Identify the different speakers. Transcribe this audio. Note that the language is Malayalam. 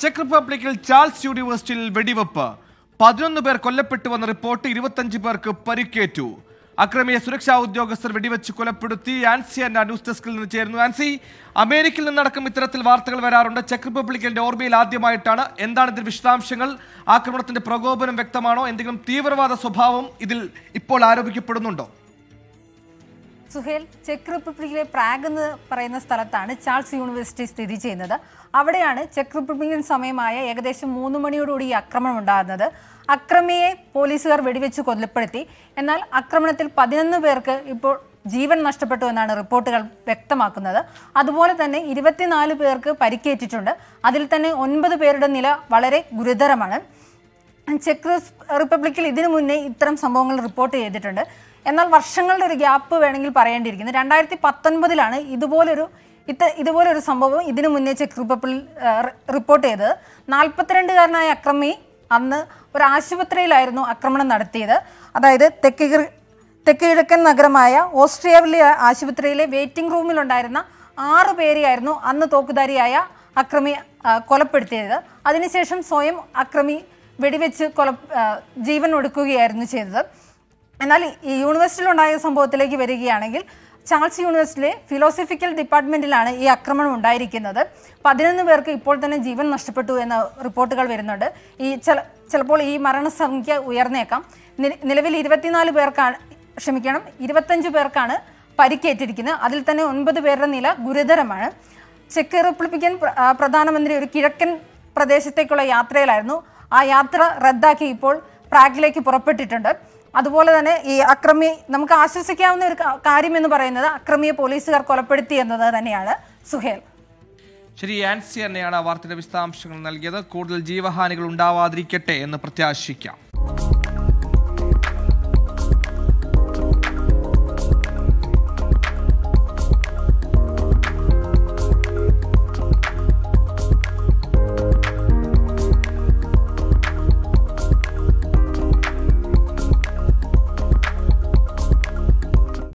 Speaker 1: ചെക്ക് റിപ്പബ്ലിക്കിൽ ചാൾസ് യൂണിവേഴ്സിറ്റിയിൽ വെടിവെപ്പ്. പതിനൊന്ന് പേർ കൊല്ലപ്പെട്ടുവെന്ന റിപ്പോർട്ട് ഇരുപത്തഞ്ച് പേർക്ക് പരിക്കേറ്റു. അക്രമിയെ സുരക്ഷാ ഉദ്യോഗസ്ഥർ വെടിവെച്ച് കൊലപ്പെടുത്തി. ആൻസി ആൻഡ് ന്യൂസ് ഡെസ്കിൽ നിന്ന് ചേരുന്നു. ആൻസി അമേരിക്കയിൽ നിന്നടക്കം ഇത്തരത്തിൽ വാർത്തകൾ വരാറുണ്ട്. ചെക്ക് റിപ്പബ്ലിക്കിന്റെ ഓർമ്മയിൽ ആദ്യമായിട്ടാണ്. എന്താണ് ഇതിന്റെ വിശദാംശങ്ങൾ? ആക്രമണത്തിന്റെ പ്രകോപനം വ്യക്തമാണോ? എന്തെങ്കിലും തീവ്രവാദ സ്വഭാവം ഇതിൽ ഇപ്പോൾ ആരോപിക്കപ്പെടുന്നുണ്ടോ?
Speaker 2: സുഹേൽ ചെക്ക് റിപ്പബ്ലിക്കിലെ പ്രാഗ് എന്ന് പറയുന്ന സ്ഥലത്താണ് ചാൾസ് യൂണിവേഴ്സിറ്റി സ്ഥിതി ചെയ്യുന്നത്. അവിടെയാണ് ചെക്ക് റിപ്പബ്ലിക്കൻ സമയമായ ഏകദേശം മൂന്ന് മണിയോടുകൂടി ഈ ആക്രമണം ഉണ്ടാകുന്നത്. അക്രമിയെ പോലീസുകാർ വെടിവെച്ച് കൊലപ്പെടുത്തി. എന്നാൽ ആക്രമണത്തിൽ പതിനൊന്ന് പേർക്ക് ഇപ്പോൾ ജീവൻ നഷ്ടപ്പെട്ടു എന്നാണ് റിപ്പോർട്ടുകൾ വ്യക്തമാക്കുന്നത്. അതുപോലെ തന്നെ ഇരുപത്തിനാല് പേർക്ക് പരിക്കേറ്റിട്ടുണ്ട്. അതിൽ തന്നെ ഒൻപത് പേരുടെ നില വളരെ ഗുരുതരമാണ്. ചെക്ക് റിപ്പബ്ലിക്കിൽ ഇതിനു മുന്നേ ഇത്തരം സംഭവങ്ങൾ റിപ്പോർട്ട് ചെയ്തിട്ടുണ്ട്. എന്നാൽ വർഷങ്ങളുടെ ഒരു ഗ്യാപ്പ് വേണമെങ്കിൽ പറയേണ്ടിയിരിക്കുന്നു. രണ്ടായിരത്തി പത്തൊൻപതിലാണ് ഇതുപോലൊരു ഇത്ത ഇതുപോലൊരു സംഭവം ഇതിനു മുന്നേ ചെക്ക് റിപ്പബ്ലിക് റിപ്പോർട്ട് ചെയ്തത് നാൽപ്പത്തിരണ്ടുകാരനായ അക്രമി അന്ന് ഒരു ആശുപത്രിയിലായിരുന്നു ആക്രമണം നടത്തിയത്. അതായത് തെക്ക് തെക്ക് കിഴക്കൻ നഗരമായ ഓസ്ട്രേലിയ ആശുപത്രിയിലെ വെയിറ്റിംഗ് റൂമിലുണ്ടായിരുന്ന ആറു പേരെയായിരുന്നു അന്ന് തോക്കുധാരിയായ അക്രമി കൊലപ്പെടുത്തിയത്. അതിനുശേഷം സ്വയം അക്രമി വെടിവെച്ച് കൊല ജീവൻ ഒടുക്കുകയായിരുന്നു ചെയ്തത്. എന്നാൽ ഈ യൂണിവേഴ്സിറ്റിയിലുണ്ടായ സംഭവത്തിലേക്ക് വരികയാണെങ്കിൽ ചാൾസ് യൂണിവേഴ്സിറ്റിയിലെ ഫിലോസഫിക്കൽ ഡിപ്പാർട്ട്മെന്റിലാണ് ഈ ആക്രമണം ഉണ്ടായിരിക്കുന്നത്. പതിനൊന്ന് പേർക്ക് ഇപ്പോൾ തന്നെ ജീവൻ നഷ്ടപ്പെട്ടു എന്ന റിപ്പോർട്ടുകൾ വരുന്നുണ്ട്. ഈ ചില ചിലപ്പോൾ ഈ മരണസംഖ്യ ഉയർന്നേക്കാം. നിലവിൽ ഇരുപത്തിനാല് പേർക്കാണ് ക്ഷമിക്കണം ഇരുപത്തഞ്ച് പേർക്കാണ് പരിക്കേറ്റിരിക്കുന്നത്. അതിൽ തന്നെ ഒൻപത് പേരുടെ നില ഗുരുതരമാണ്. ചെക്ക് റിപ്പബ്ലിക്കൻ പ്രധാനമന്ത്രി ഒരു കിഴക്കൻ പ്രദേശത്തേക്കുള്ള യാത്രയിലായിരുന്നു. ആ യാത്ര റദ്ദാക്കി ഇപ്പോൾ പ്രാഗിലേക്ക് പുറപ്പെട്ടിട്ടുണ്ട്. അതുപോലെ തന്നെ ഈ അക്രമി നമുക്ക് ആശ്വസിക്കാവുന്ന ഒരു കാര്യം എന്ന് പറയുന്നത് അക്രമിയെ പോലീസുകാർ കൊലപ്പെടുത്തി എന്നത് തന്നെയാണ്. സുഹേൽ.
Speaker 1: ശരി ആൻസി തന്നെയാണ് വാർത്തയുടെ വിശദാംശങ്ങൾ നൽകിയത്. കൂടുതൽ ജീവഹാനികൾ ഉണ്ടാവാതിരിക്കട്ടെ എന്ന് പ്രത്യാശിക്കാം.